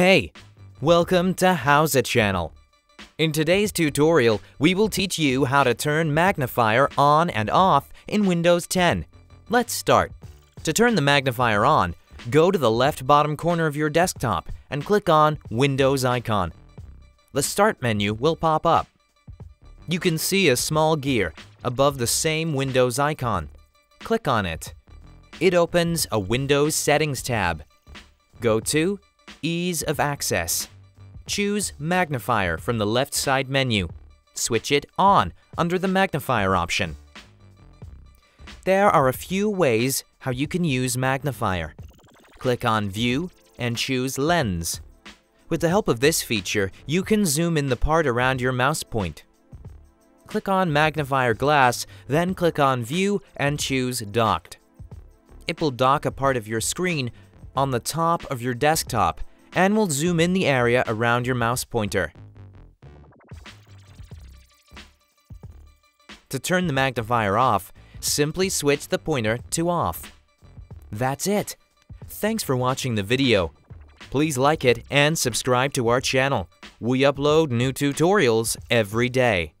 Hey, welcome to HOWZA channel. In today's tutorial, we will teach you how to turn magnifier on and off in Windows 10. Let's start. To turn the magnifier on, go to the left bottom corner of your desktop and click on Windows icon. The Start menu will pop up. You can see a small gear above the same Windows icon. Click on it. It opens a Windows Settings tab. Go to Ease of Access. Choose Magnifier from the left side menu. Switch it on under the magnifier option. There are a few ways how you can use magnifier. Click on View and choose Lens. With the help of this feature, you can zoom in the part around your mouse point. Click on Magnifier Glass, then click on View and choose Docked. It will dock a part of your screen on the top of your desktop and will zoom in the area around your mouse pointer. To turn the magnifier off, simply switch the pointer to off. That's it. Thanks for watching the video. Please like it and subscribe to our channel. We upload new tutorials every day.